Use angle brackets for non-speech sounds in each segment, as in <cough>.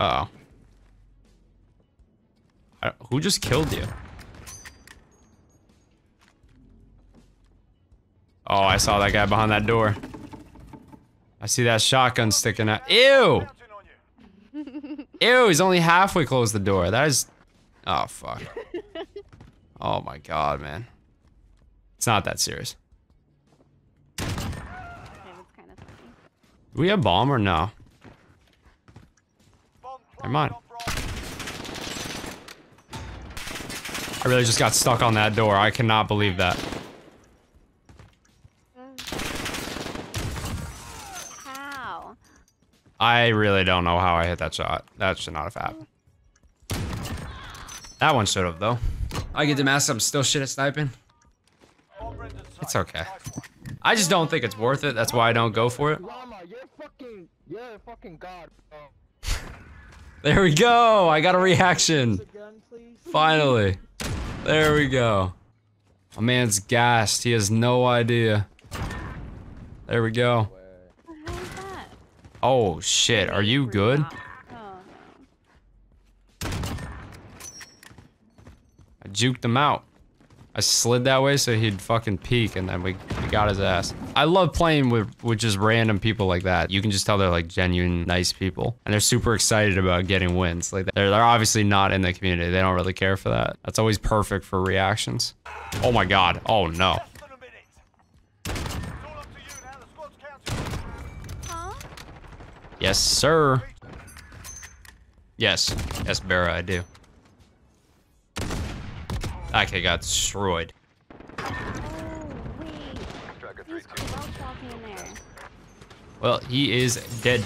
Uh oh. Who just killed you? Oh, I saw that guy behind that door. I see that shotgun sticking out. Ew! Ew, he's only halfway closed the door. That is... Oh, fuck. Oh my god, man. It's not that serious. It was kind of funny. Do we have bomb or no? Never mind. I really just got stuck on that door. I cannot believe that. How? I really don't know how I hit that shot. That should not have happened. That one should have, though. I get to mess I'm still shit at sniping. It's okay. I just don't think it's worth it. That's why I don't go for it. Llama, you're fucking, you're fucking god, bro. There we go. I got a reaction. Finally. There we go. My man's gassed. He has no idea. There we go. How is that? Oh, shit. Are you good? Oh I juked him out. I slid that way so he'd fucking peek and then we, we got his ass. I love playing with, with just random people like that. You can just tell they're like genuine, nice people. And they're super excited about getting wins. Like they're, they're obviously not in the community. They don't really care for that. That's always perfect for reactions. Oh my god. Oh no. Yes, sir. Yes. Yes, Barra, I do. Kid got destroyed. Oh, wait. Who's Welch walking in there? Well, he is dead.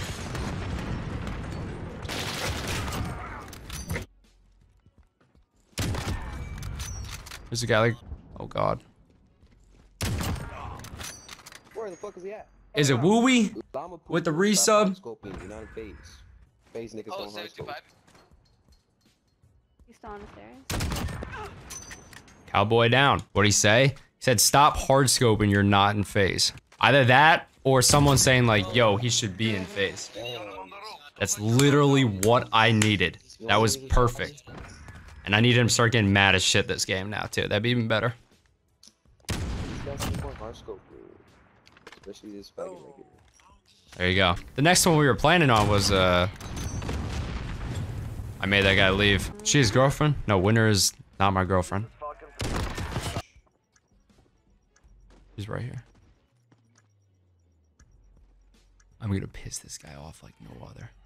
There's a guy like, oh god. Where the fuck is he at? Is it Wooey? With the resub? hard-scoping, You're not in FaZe. FaZe niggas Oh, don't hard scope. 75. He's still on the stairs. Cowboy down. What'd he say? He said, stop hard scoping, you're not in FaZe. Either that or someone saying like, yo, he should be in FaZe. That's literally what I needed. That was perfect. And I need him to start getting mad as shit this game now too. That'd be even better. There you go. The next one we were planning on was uh I made that guy leave. She his girlfriend? No, Winter is not my girlfriend. He's right here. I'm gonna piss this guy off like no other. <laughs>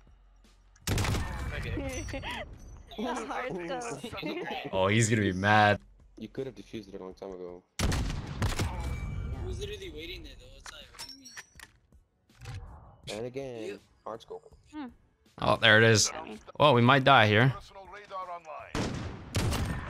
Oh, he's gonna be mad. You could have defused it a long time ago. I was literally waiting there the whole time. What do you mean? And again, hard scope. Hmm. Oh, there it is. Well, we might die here.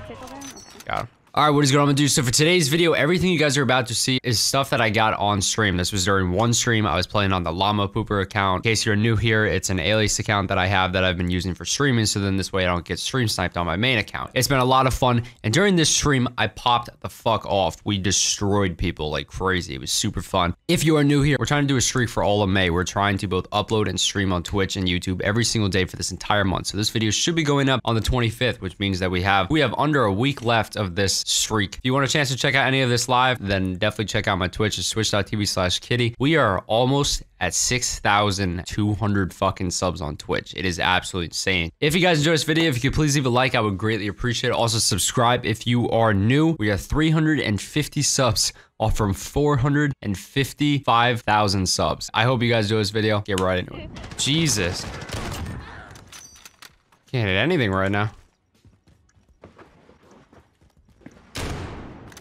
Tickle them? Okay. Got him. All right, what is going on, dude? So for today's video, everything you guys are about to see is stuff that I got on stream. This was during one stream. I was playing on the Llama Pooper account. In case you're new here, it's an alias account that I have that I've been using for streaming. So then this way I don't get stream sniped on my main account. It's been a lot of fun. And during this stream, I popped the fuck off. We destroyed people like crazy. It was super fun. If you are new here, we're trying to do a streak for all of May. We're trying to both upload and stream on Twitch and YouTube every single day for this entire month. So this video should be going up on the 25th, which means that we have we have under a week left of this streak. If you want a chance to check out any of this live, then definitely check out my Twitch. It's twitch.tv slash kitty. We are almost at 6,200 fucking subs on Twitch. It is absolutely insane. If you guys enjoyed this video, if you could please leave a like, I would greatly appreciate it. Also subscribe if you are new. We are 350 subs off from 455,000 subs. I hope you guys enjoy this video. Get right into it. Jesus. Can't hit anything right now.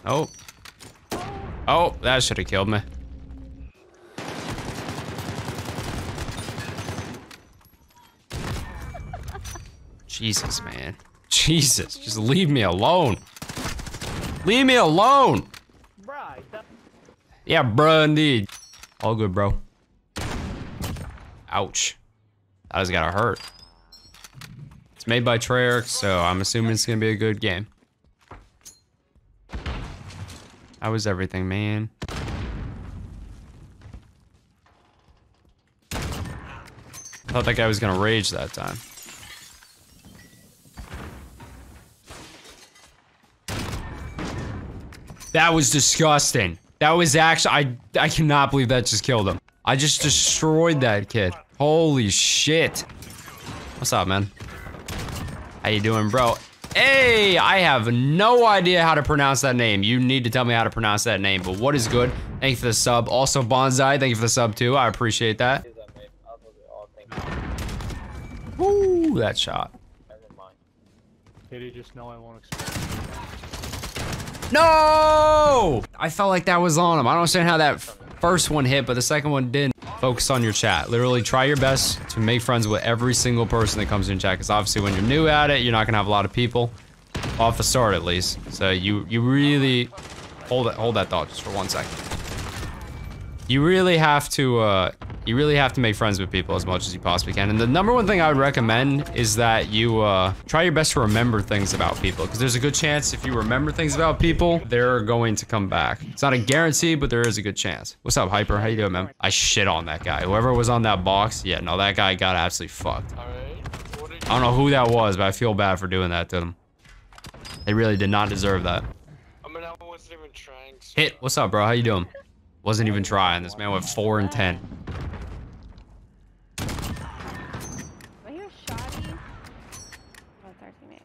Oh. Oh, that should have killed me. Jesus, man. Jesus, just leave me alone. Leave me alone. Yeah, bruh, indeed. All good, bro. Ouch. That has gotta hurt. It's made by Treyarch, so I'm assuming it's gonna be a good game. I was everything, man. I thought that guy was gonna rage that time. That was disgusting. That was actually- I- I cannot believe that just killed him. I just destroyed that kid. Holy shit. What's up, man? How you doing, bro? Hey, I have no idea how to pronounce that name. You need to tell me how to pronounce that name, but what is good? Thank you for the sub. Also, Bonsai, thank you for the sub too. I appreciate that made? I'll do it all. Thank you. Woo, that shot. Never mind. Just know I won't. No! I felt like that was on him. I don't understand how that first one hit, but the second one didn't. Focus on your chat. Literally try your best to make friends with every single person that comes in chat. Because obviously when you're new at it, you're not gonna have a lot of people. Off the start at least. So you you really hold that hold that thought just for one second. You really have to uh you really have to make friends with people as much as you possibly can. And the number one thing I would recommend is that you uh, try your best to remember things about people. Because there's a good chance if you remember things about people, they're going to come back. It's not a guarantee, but there is a good chance. What's up, Hyper? How you doing, man? I shit on that guy. Whoever was on that box, yeah, no, that guy got absolutely fucked. I don't know who that was, but I feel bad for doing that to them. They really did not deserve that. I mean, I wasn't even trying. So Hit, what's up, bro? How you doing? Wasn't even trying. This man went 4 and 10. Are you a shoddy? Oh, it's our teammate.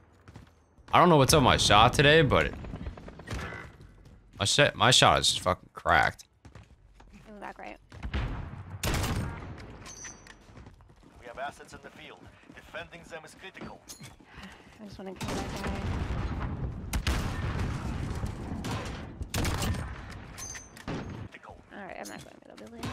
I don't know what's up with my shot today, but my shot, my shot is just fucking cracked. In the back right. We have assets in the field. Defending them is critical. <sighs> I just want to kill that guy. Alright, I'm not going to the building.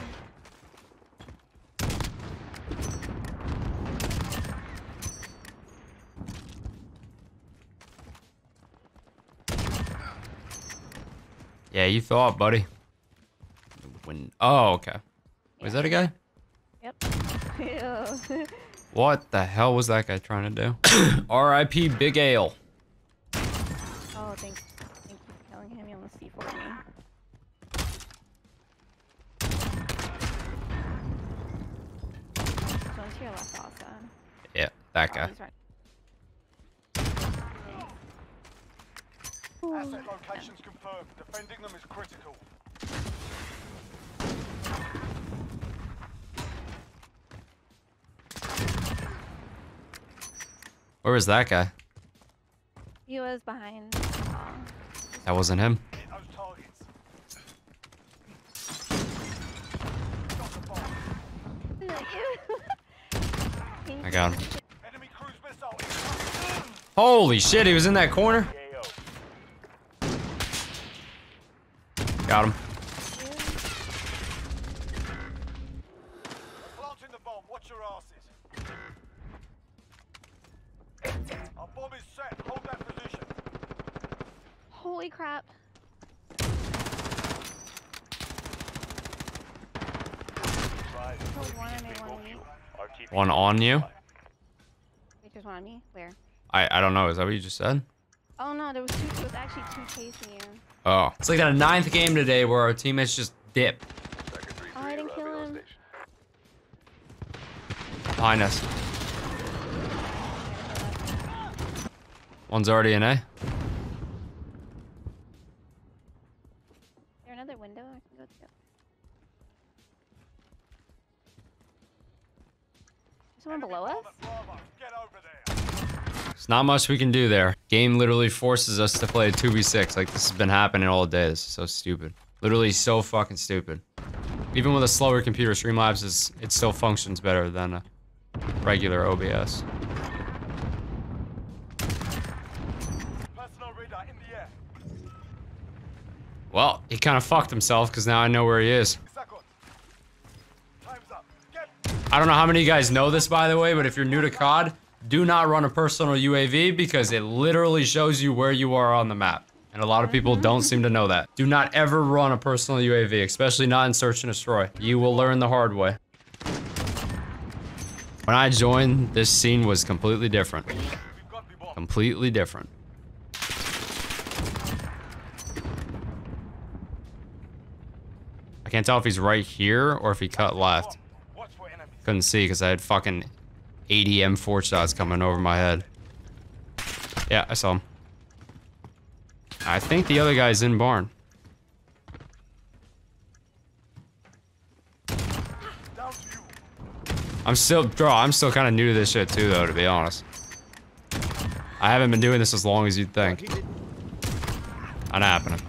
Yeah, you thought, buddy. When oh, okay. Was that a guy? Yep. Ew. <laughs> What the hell was that guy trying to do? <coughs> R.I.P. Big Ale. oh, thanks. Thank you for killing him. You almost C4 me. Someone to your left also. Yeah, that Oh, guy. he's Asset locations confirmed. Defending them is critical. Where was that guy? He was behind. That wasn't him. Hit those targets. Thank <laughs> I got him. Enemy cruise missile incoming. Holy shit, he was in that corner. AO. Got him. you. Planting the bomb. Watch your asses. Our bomb is set. Hold that position. Holy crap. One on me, one on me. One on you. Wait, there's one on me? Where? I I don't know. Is that what you just said? Oh no, there was two. There was actually two chasing you. Oh, it's like that ninth game today where our teammates just dip Oh, I didn't kill him. behind us. One's already in A. Is there another window I can go to? Is someone below us? Bomb at Bravo. Get over there. There's not much we can do there. Game literally forces us to play a 2v6. Like, this has been happening all day. This is so stupid. Literally so fucking stupid. Even with a slower computer, Streamlabs is it still functions better than a regular OBS. Personal radar in the air. Well, he kind of fucked himself because now I know where he is. Second. Time's up. Get. I don't know how many of you guys know this, by the way, but if you're new to COD, do not run a personal UAV because it literally shows you where you are on the map. And a lot of people don't seem to know that. Do not ever run a personal UAV, especially not in Search and Destroy. You will learn the hard way. When I joined, this scene was completely different. Completely different. I can't tell if he's right here or if he cut left. Couldn't see because I had fucking 80 M4 shots coming over my head. Yeah, I saw him. I think the other guy's in barn. I'm still, bro, I'm still kind of new to this shit too, though, to be honest. I haven't been doing this as long as you'd think. Not happening.